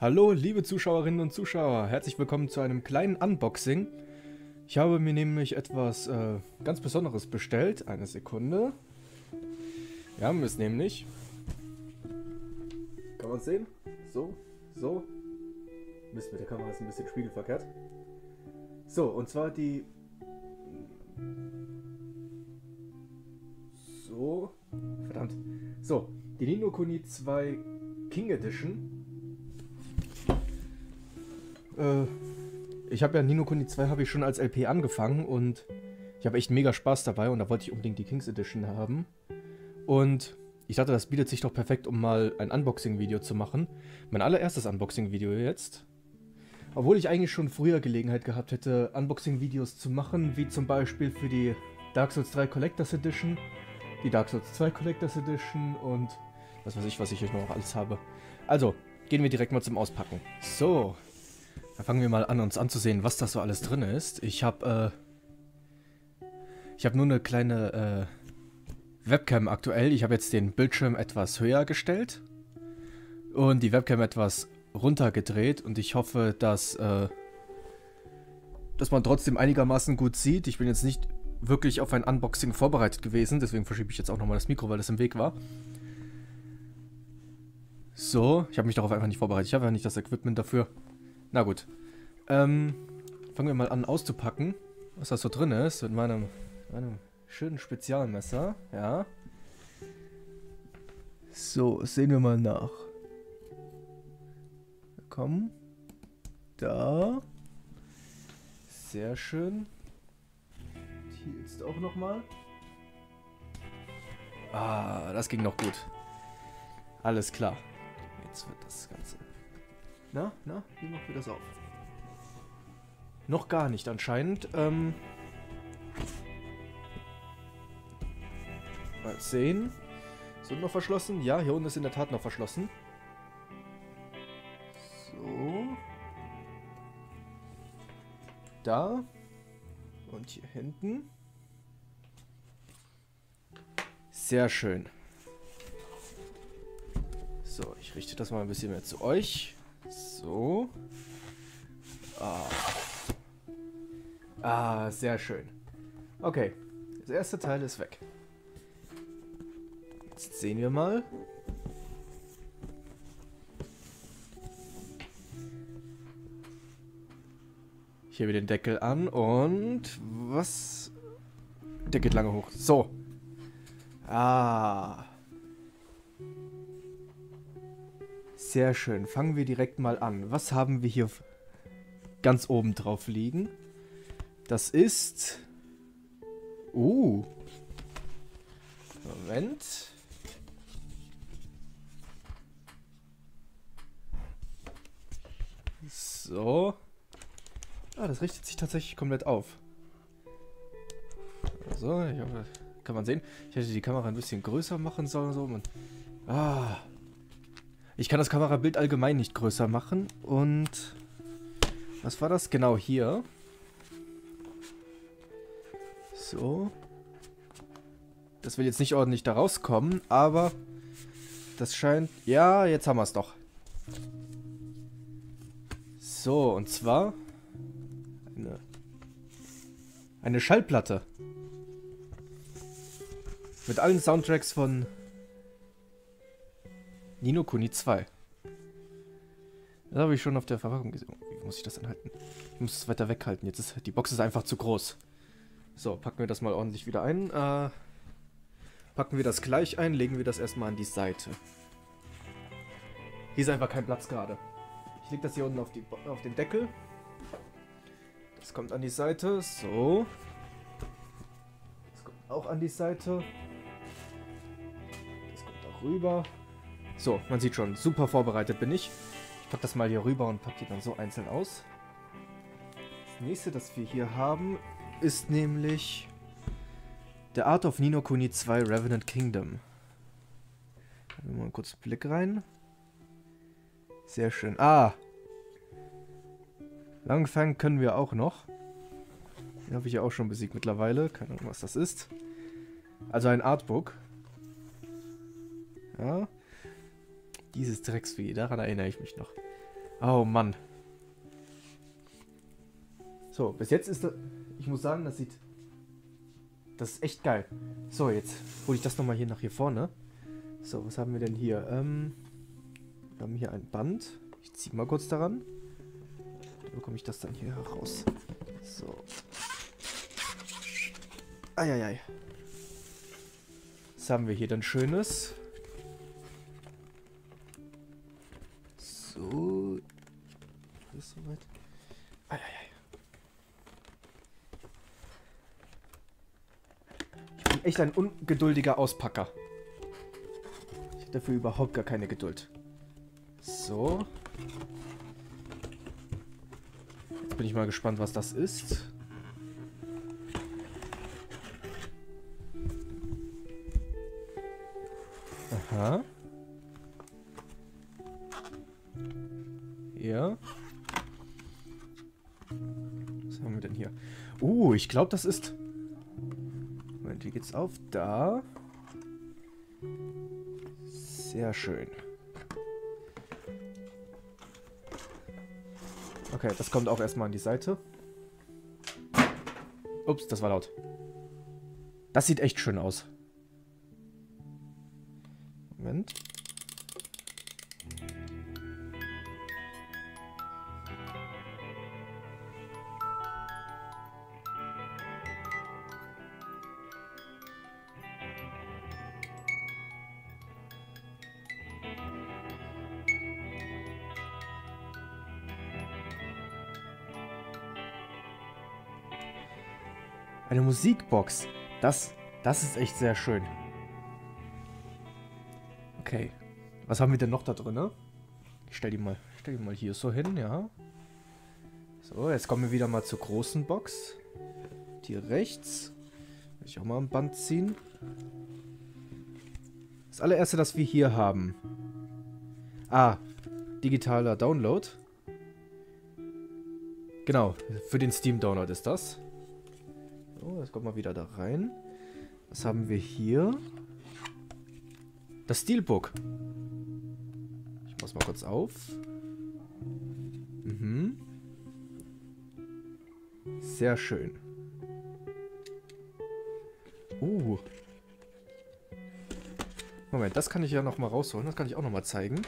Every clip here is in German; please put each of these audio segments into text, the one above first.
Hallo, liebe Zuschauerinnen und Zuschauer, herzlich willkommen zu einem kleinen Unboxing. Ich habe mir nämlich etwas äh, ganz Besonderes bestellt. Eine Sekunde. Wir haben es nämlich. Kann man es sehen? So, so. Mist, mit der Kamera ist ein bisschen spiegelverkehrt. So, und zwar die. So. Verdammt. So, die Nino Kuni 2 King Edition äh, ich habe ja Nino Kuni 2 habe ich schon als LP angefangen und ich habe echt mega Spaß dabei und da wollte ich unbedingt die Kings Edition haben. Und ich dachte, das bietet sich doch perfekt, um mal ein Unboxing-Video zu machen. Mein allererstes Unboxing-Video jetzt. Obwohl ich eigentlich schon früher Gelegenheit gehabt hätte, Unboxing-Videos zu machen, wie zum Beispiel für die Dark Souls 3 Collectors Edition, die Dark Souls 2 Collectors Edition und was weiß ich, was ich euch noch alles habe. Also, gehen wir direkt mal zum Auspacken. So, dann fangen wir mal an, uns anzusehen, was das so alles drin ist. Ich habe, äh, ich habe nur eine kleine, äh, Webcam aktuell. Ich habe jetzt den Bildschirm etwas höher gestellt und die Webcam etwas runtergedreht und ich hoffe, dass, äh, dass man trotzdem einigermaßen gut sieht. Ich bin jetzt nicht wirklich auf ein Unboxing vorbereitet gewesen, deswegen verschiebe ich jetzt auch nochmal das Mikro, weil das im Weg war. So, ich habe mich darauf einfach nicht vorbereitet. Ich habe ja nicht das Equipment dafür. Na gut. Ähm, fangen wir mal an auszupacken, was das so drin ist mit meinem, meinem schönen Spezialmesser. Ja. So, sehen wir mal nach. Komm. Da. Sehr schön. Hier jetzt auch nochmal. Ah, das ging noch gut. Alles klar. Jetzt wird das Ganze na, na, wie machen wir das auf? Noch gar nicht anscheinend. Ähm, mal sehen. Sind noch verschlossen? Ja, hier unten ist in der Tat noch verschlossen. So. Da. Und hier hinten. Sehr schön. So, ich richte das mal ein bisschen mehr zu euch. So. Ah. Ah, sehr schön. Okay, das erste Teil ist weg. Jetzt sehen wir mal. Hier wieder den Deckel an und was? Der geht lange hoch. So. Ah. Sehr schön. Fangen wir direkt mal an. Was haben wir hier ganz oben drauf liegen? Das ist... Uh. Moment. So. Ah, das richtet sich tatsächlich komplett auf. So, ich hoffe, kann man sehen. Ich hätte die Kamera ein bisschen größer machen sollen. So. Man, ah, ich kann das Kamerabild allgemein nicht größer machen. Und was war das? Genau hier. So. Das will jetzt nicht ordentlich da rauskommen, aber das scheint... Ja, jetzt haben wir es doch. So, und zwar eine, eine Schallplatte. Mit allen Soundtracks von Nino Kuni 2. Das habe ich schon auf der Verpackung gesehen. Wie muss ich das anhalten? Ich muss es weiter weghalten. Jetzt ist die Box ist einfach zu groß. So, packen wir das mal ordentlich wieder ein. Äh, packen wir das gleich ein, legen wir das erstmal an die Seite. Hier ist einfach kein Platz gerade. Ich lege das hier unten auf, die, auf den Deckel. Das kommt an die Seite. So. Das kommt auch an die Seite. Das kommt auch rüber. So, man sieht schon, super vorbereitet bin ich. Ich packe das mal hier rüber und packe die dann so einzeln aus. Das nächste, das wir hier haben, ist nämlich der Art of Nino Kuni 2 Revenant Kingdom. Mal einen kurzen Blick rein. Sehr schön. Ah! Langfang können wir auch noch. Den habe ich ja auch schon besiegt mittlerweile. Keine Ahnung, was das ist. Also ein Artbook. Ja. Dieses Drecksvieh, daran erinnere ich mich noch. Oh Mann. So, bis jetzt ist das. Ich muss sagen, das sieht. Das ist echt geil. So, jetzt hole ich das nochmal hier nach hier vorne. So, was haben wir denn hier? Ähm, wir haben hier ein Band. Ich ziehe mal kurz daran. Dann bekomme ich das dann hier heraus. So. Eieiei. Was haben wir hier denn Schönes? Soweit. Eieiei. Ich bin echt ein ungeduldiger Auspacker. Ich habe dafür überhaupt gar keine Geduld. So. Jetzt bin ich mal gespannt, was das ist. Aha. Ja. Uh, ich glaube, das ist... Moment, wie geht's auf? Da. Sehr schön. Okay, das kommt auch erstmal an die Seite. Ups, das war laut. Das sieht echt schön aus. Eine Musikbox. Das, das ist echt sehr schön. Okay. Was haben wir denn noch da drin? Ne? Ich stell die mal, stell die mal hier so hin, ja. So, jetzt kommen wir wieder mal zur großen Box. Hier rechts. Will ich auch mal ein Band ziehen. Das allererste, das wir hier haben. Ah, digitaler Download. Genau, für den Steam-Download ist das. So, das kommt mal wieder da rein. Was haben wir hier? Das Steelbook. Ich mach's mal kurz auf. Mhm. Sehr schön. Uh. Moment, das kann ich ja noch mal rausholen. Das kann ich auch noch mal zeigen.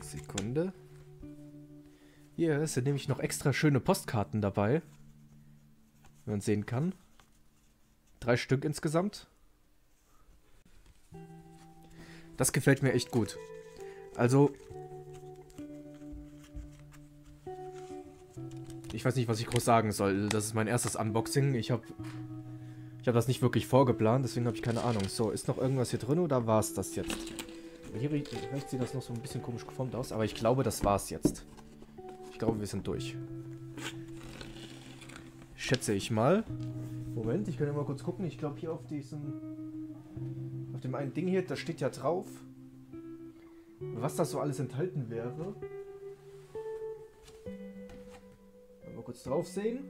Sekunde. Hier sind nämlich noch extra schöne Postkarten dabei. Wie man sehen kann. Drei Stück insgesamt. Das gefällt mir echt gut. Also... Ich weiß nicht, was ich groß sagen soll. Das ist mein erstes Unboxing. Ich habe ich hab das nicht wirklich vorgeplant, deswegen habe ich keine Ahnung. So, ist noch irgendwas hier drin oder war es das jetzt? Hier rechts sieht das noch so ein bisschen komisch geformt aus, aber ich glaube, das war es jetzt. Ich glaube, wir sind durch. Schätze ich mal. Moment, ich kann ja mal kurz gucken. Ich glaube, hier auf diesem... Auf dem einen Ding hier, da steht ja drauf, was das so alles enthalten wäre. Mal kurz drauf sehen.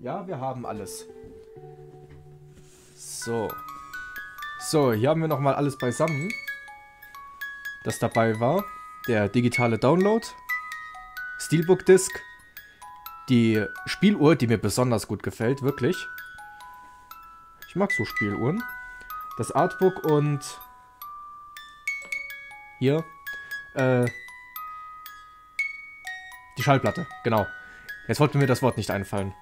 Ja, wir haben alles. So. So, hier haben wir nochmal alles beisammen, das dabei war. Der digitale Download, Steelbook Disc, die Spieluhr, die mir besonders gut gefällt, wirklich. Ich mag so Spieluhren. Das Artbook und hier äh, die Schallplatte, genau. Jetzt wollte mir das Wort nicht einfallen.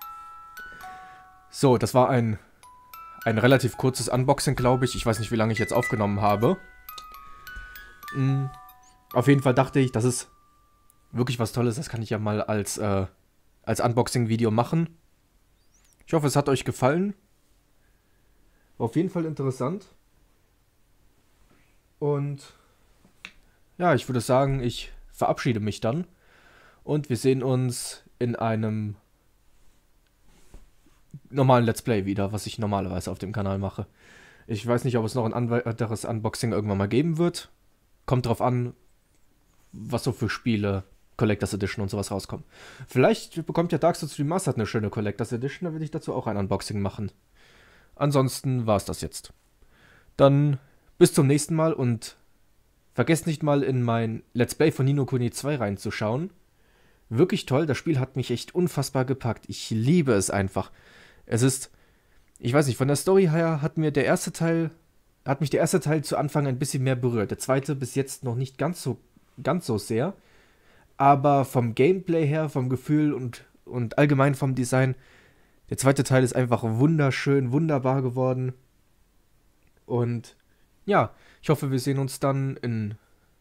So, das war ein, ein relativ kurzes Unboxing, glaube ich. Ich weiß nicht, wie lange ich jetzt aufgenommen habe. Mhm. Auf jeden Fall dachte ich, das ist wirklich was Tolles. Das kann ich ja mal als, äh, als Unboxing-Video machen. Ich hoffe, es hat euch gefallen. War auf jeden Fall interessant. Und ja, ich würde sagen, ich verabschiede mich dann. Und wir sehen uns in einem normalen Let's Play wieder, was ich normalerweise auf dem Kanal mache. Ich weiß nicht, ob es noch ein weiteres Unboxing irgendwann mal geben wird. Kommt drauf an, was so für Spiele, Collectors Edition und sowas rauskommen. Vielleicht bekommt ja Dark Souls Remastered eine schöne Collectors Edition, da würde ich dazu auch ein Unboxing machen. Ansonsten war es das jetzt. Dann bis zum nächsten Mal und vergesst nicht mal in mein Let's Play von Nino Kuni 2 reinzuschauen. Wirklich toll, das Spiel hat mich echt unfassbar gepackt. Ich liebe es einfach. Es ist, ich weiß nicht, von der Story her hat mir der erste Teil, hat mich der erste Teil zu Anfang ein bisschen mehr berührt. Der zweite bis jetzt noch nicht ganz so, ganz so sehr. Aber vom Gameplay her, vom Gefühl und, und allgemein vom Design, der zweite Teil ist einfach wunderschön, wunderbar geworden. Und ja, ich hoffe, wir sehen uns dann in.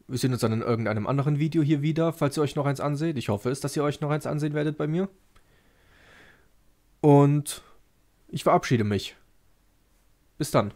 Wir sehen uns dann in irgendeinem anderen Video hier wieder, falls ihr euch noch eins anseht. Ich hoffe es, dass ihr euch noch eins ansehen werdet bei mir. Und ich verabschiede mich. Bis dann.